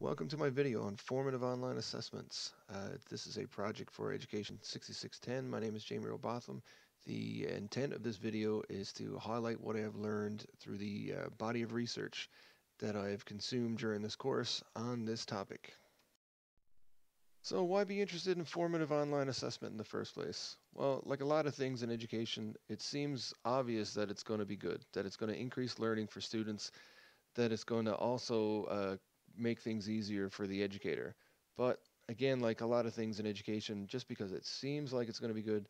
Welcome to my video on formative online assessments. Uh, this is a project for Education 6610. My name is Jamie Roebotham. The intent of this video is to highlight what I have learned through the uh, body of research that I have consumed during this course on this topic. So why be interested in formative online assessment in the first place? Well, like a lot of things in education, it seems obvious that it's going to be good, that it's going to increase learning for students, that it's going to also uh, make things easier for the educator. But again, like a lot of things in education, just because it seems like it's going to be good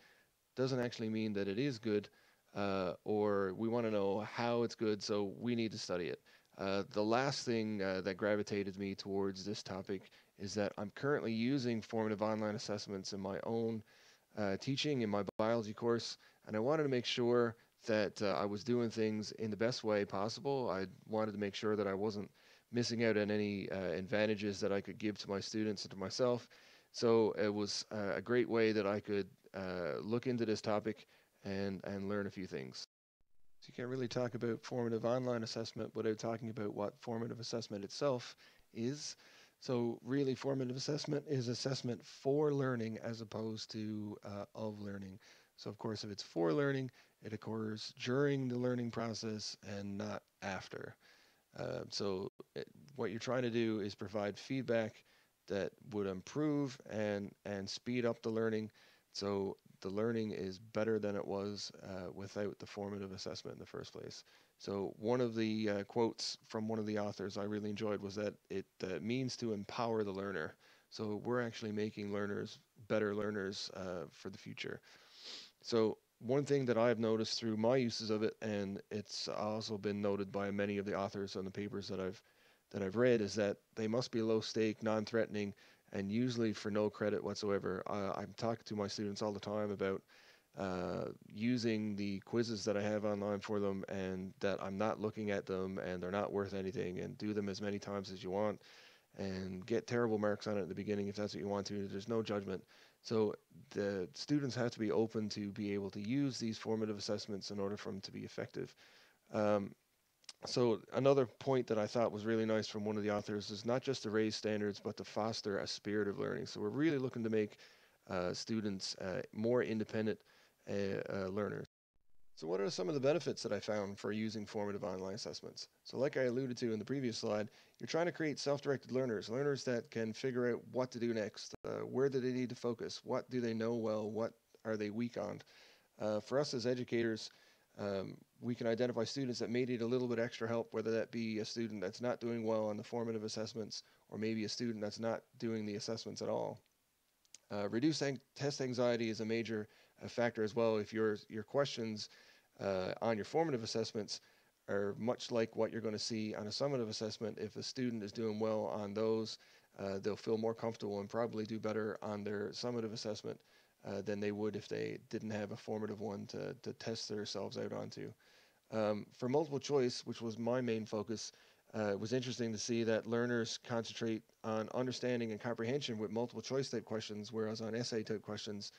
doesn't actually mean that it is good, uh, or we want to know how it's good, so we need to study it. Uh, the last thing uh, that gravitated me towards this topic is that I'm currently using formative online assessments in my own uh, teaching in my biology course, and I wanted to make sure that uh, I was doing things in the best way possible. I wanted to make sure that I wasn't missing out on any uh, advantages that I could give to my students and to myself. So it was uh, a great way that I could uh, look into this topic and, and learn a few things. So you can't really talk about formative online assessment without talking about what formative assessment itself is. So really formative assessment is assessment for learning as opposed to uh, of learning. So of course if it's for learning, it occurs during the learning process and not after. Uh, so it, what you're trying to do is provide feedback that would improve and and speed up the learning so the learning is better than it was uh, without the formative assessment in the first place. So one of the uh, quotes from one of the authors I really enjoyed was that it uh, means to empower the learner. So we're actually making learners better learners uh, for the future. So one thing that I've noticed through my uses of it, and it's also been noted by many of the authors on the papers that I've that I've read, is that they must be low stake, non-threatening, and usually for no credit whatsoever. I'm talking to my students all the time about uh, using the quizzes that I have online for them, and that I'm not looking at them, and they're not worth anything, and do them as many times as you want, and get terrible marks on it at the beginning if that's what you want to. There's no judgment. So the students have to be open to be able to use these formative assessments in order for them to be effective. Um, so another point that I thought was really nice from one of the authors is not just to raise standards, but to foster a spirit of learning. So we're really looking to make uh, students uh, more independent uh, uh learners. So what are some of the benefits that I found for using formative online assessments? So like I alluded to in the previous slide, you're trying to create self-directed learners, learners that can figure out what to do next, uh, where do they need to focus, what do they know well, what are they weak on. Uh, for us as educators, um, we can identify students that may need a little bit extra help, whether that be a student that's not doing well on the formative assessments, or maybe a student that's not doing the assessments at all. Uh, test anxiety is a major uh, factor as well. If your your questions uh, on your formative assessments are much like what you're going to see on a summative assessment. If a student is doing well on those, uh, they'll feel more comfortable and probably do better on their summative assessment uh, than they would if they didn't have a formative one to, to test themselves out onto. Um, for multiple choice, which was my main focus, uh, it was interesting to see that learners concentrate on understanding and comprehension with multiple choice type questions, whereas on essay type questions,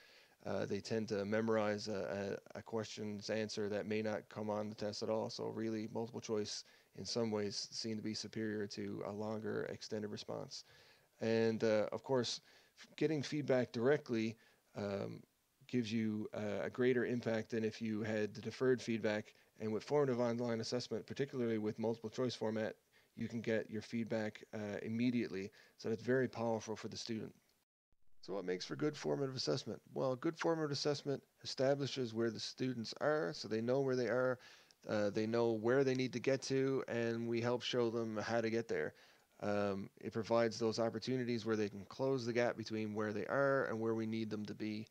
uh, they tend to memorize a, a, a, question's answer that may not come on the test at all. So really, multiple choice in some ways seem to be superior to a longer extended response. And uh, of course, getting feedback directly um, gives you a greater impact than if you had the deferred feedback. And with formative online assessment, particularly with multiple choice format, you can get your feedback uh, immediately. So that's very powerful for the student. So what makes for good formative assessment? Well, good formative assessment establishes where the students are, so they know where they are, uh, they know where they need to get to, and we help show them how to get there. Um, it provides those opportunities where they can close the gap between where they are and where we need them to be.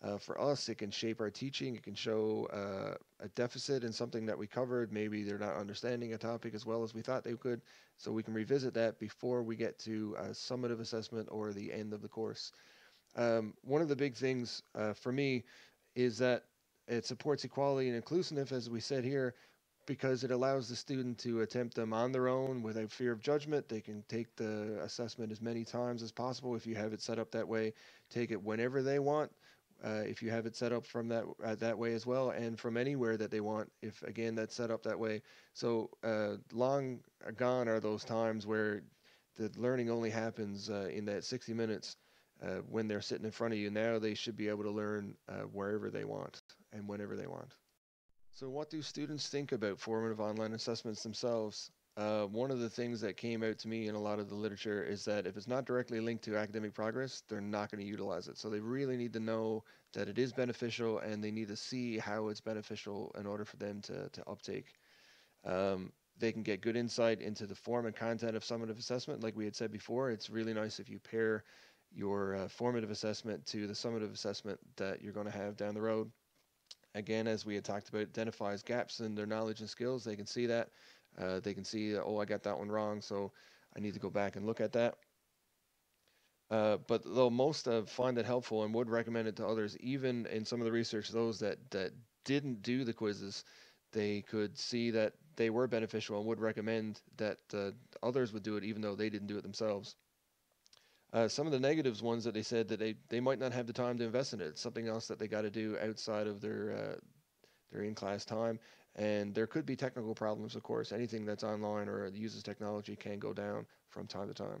Uh, for us, it can shape our teaching. It can show uh, a deficit in something that we covered. Maybe they're not understanding a topic as well as we thought they could. So we can revisit that before we get to a summative assessment or the end of the course. Um, one of the big things uh, for me is that it supports equality and inclusiveness, as we said here, because it allows the student to attempt them on their own without fear of judgment. They can take the assessment as many times as possible if you have it set up that way. Take it whenever they want uh, if you have it set up from that uh, that way as well, and from anywhere that they want, if again that's set up that way. So uh, long gone are those times where the learning only happens uh, in that 60 minutes uh, when they're sitting in front of you. Now they should be able to learn wherever they want and whenever they want. So, what do students think about formative online assessments themselves? Uh, one of the things that came out to me in a lot of the literature is that if it's not directly linked to academic progress, they're not going to utilize it. So they really need to know that it is beneficial and they need to see how it's beneficial in order for them to, to uptake. Um, they can get good insight into the form and content of summative assessment. Like we had said before, it's really nice if you pair your uh, formative assessment to the summative assessment that you're going to have down the road. Again, as we had talked about, identifies gaps in their knowledge and skills. They can see that. Uh, they can see, oh, I got that one wrong, so I need to go back and look at that. Uh, but though most uh, find it helpful and would recommend it to others, even in some of the research, those that, that didn't do the quizzes, they could see that they were beneficial and would recommend that uh, others would do it even though they didn't do it themselves. Uh, some of the negatives ones that they said that they, they might not have the time to invest in it. It's something else that they got to do outside of their uh, their in-class time. And there could be technical problems, of course. Anything that's online or uses technology can go down from time to time.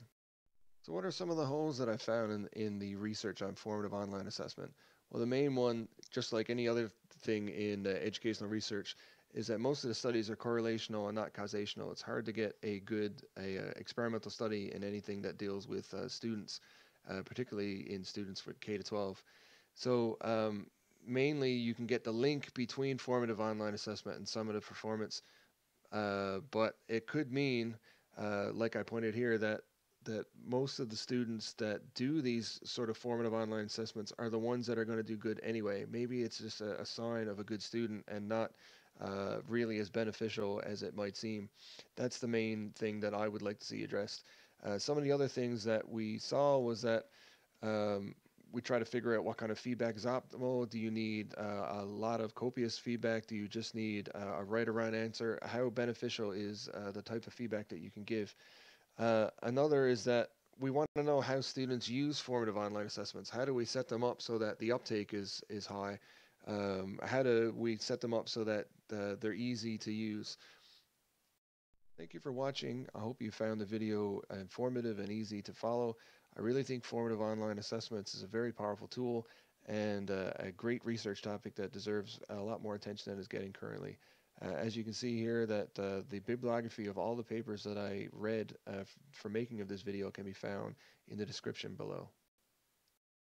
So what are some of the holes that I found in, in the research on formative online assessment? Well, the main one, just like any other thing in uh, educational research, is that most of the studies are correlational and not causational. It's hard to get a good a, uh, experimental study in anything that deals with uh, students, uh, particularly in students for K to 12. So um, mainly you can get the link between formative online assessment and summative performance, uh, but it could mean, uh, like I pointed here, that that most of the students that do these sort of formative online assessments are the ones that are going to do good anyway. Maybe it's just a, a sign of a good student and not uh, really as beneficial as it might seem. That's the main thing that I would like to see addressed. Uh, some of the other things that we saw was that um, we try to figure out what kind of feedback is optimal. Do you need uh, a lot of copious feedback? Do you just need uh, a right around answer? How beneficial is uh, the type of feedback that you can give? Uh, another is that we want to know how students use formative online assessments. How do we set them up so that the uptake is is high? Um, how do we set them up so that uh, they're easy to use? Thank you for watching. I hope you found the video informative and easy to follow. I really think formative online assessments is a very powerful tool and uh, a great research topic that deserves a lot more attention than it's getting currently. Uh, as you can see here that uh, the bibliography of all the papers that I read uh, for making of this video can be found in the description below.